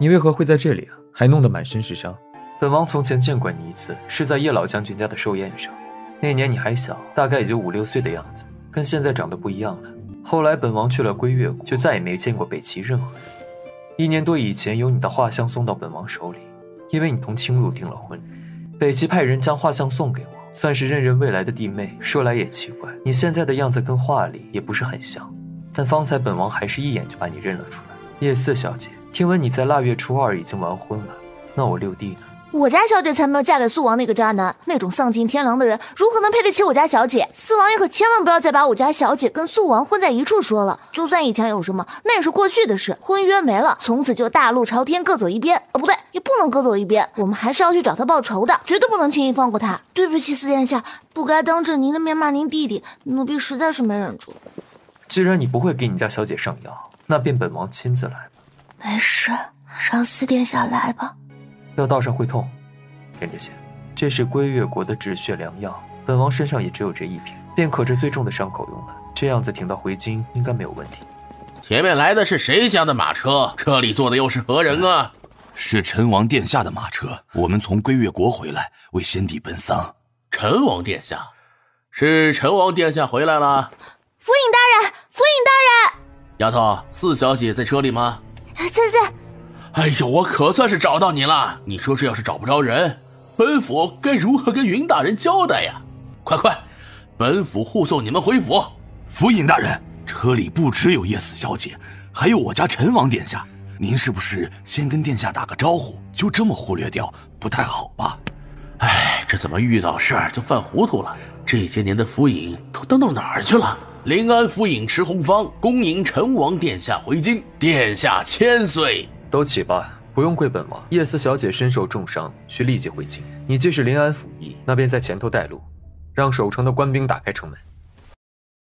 你为何会在这里啊？还弄得满身是伤。本王从前见过你一次，是在叶老将军家的寿宴上。那年你还小，大概也就五六岁的样子，跟现在长得不一样了。后来本王去了归月国，就再也没见过北齐任何人。一年多以前，有你的画像送到本王手里，因为你同青露订了婚，北齐派人将画像送给我，算是认认未来的弟妹。说来也奇怪，你现在的样子跟画里也不是很像，但方才本王还是一眼就把你认了出来。叶四小姐，听闻你在腊月初二已经完婚了，那我六弟呢？我家小姐才没有嫁给素王那个渣男，那种丧尽天良的人如何能配得起我家小姐？四王爷可千万不要再把我家小姐跟素王混在一处说了。就算以前有什么，那也是过去的事，婚约没了，从此就大路朝天，各走一边。哦，不对，也不能各走一边，我们还是要去找他报仇的，绝对不能轻易放过他。对不起，四殿下，不该当着您的面骂您弟弟，奴婢实在是没忍住。既然你不会给你家小姐上药，那便本王亲自来吧。没事，让四殿下来吧。药道上会痛，忍着些。这是归月国的止血良药，本王身上也只有这一瓶，便可治最重的伤口用了。这样子挺到回京应该没有问题。前面来的是谁家的马车？车里坐的又是何人啊？是陈王殿下的马车。我们从归月国回来，为先帝奔丧。陈王殿下，是陈王殿下回来了。府尹大人，府尹大人，丫头，四小姐在车里吗？在在。哎呦，我可算是找到你了！你说这要是找不着人，本府该如何跟云大人交代呀？快快，本府护送你们回府。府尹大人，车里不只有叶四小姐，还有我家陈王殿下。您是不是先跟殿下打个招呼，就这么忽略掉，不太好吧？哎，这怎么遇到事儿就犯糊涂了？这些年的府尹都当到哪儿去了？临安府尹池红芳恭迎陈王殿下回京，殿下千岁。都起吧，不用跪本王。叶思小姐身受重伤，需立即回京。你既是临安府尹，那便在前头带路，让守城的官兵打开城门。